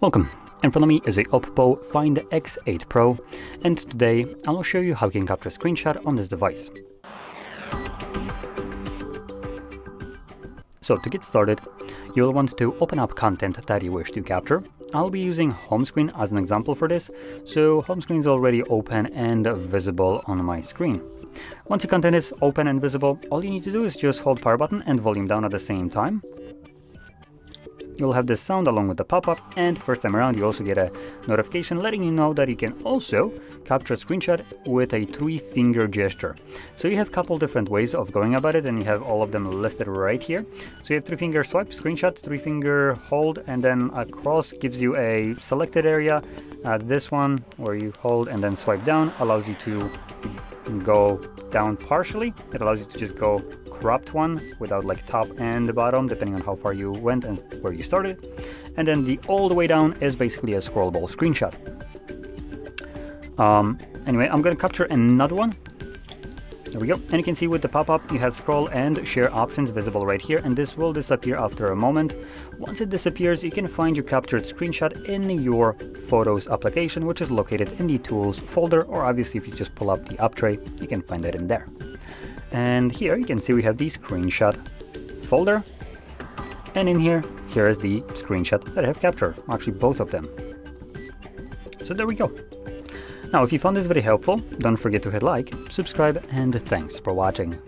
Welcome! In front of me is the Oppo Find X8 Pro and today I'll show you how you can capture a screenshot on this device. So to get started, you'll want to open up content that you wish to capture. I'll be using home screen as an example for this, so home screen is already open and visible on my screen. Once your content is open and visible, all you need to do is just hold power button and volume down at the same time you'll have this sound along with the pop-up and first time around you also get a notification letting you know that you can also capture a screenshot with a three finger gesture. So you have a couple different ways of going about it and you have all of them listed right here. So you have three finger swipe, screenshot, three finger hold and then across gives you a selected area. Uh, this one where you hold and then swipe down allows you to go down partially. It allows you to just go cropped one without like top and the bottom, depending on how far you went and where you started. And then the all the way down is basically a scrollable screenshot. Um, anyway, I'm gonna capture another one. There we go. And you can see with the pop-up, you have scroll and share options visible right here, and this will disappear after a moment. Once it disappears, you can find your captured screenshot in your Photos application, which is located in the Tools folder, or obviously if you just pull up the app tray, you can find it in there. And here you can see we have the screenshot folder. And in here, here is the screenshot that I have captured, actually both of them. So there we go. Now, if you found this video helpful, don't forget to hit like, subscribe, and thanks for watching.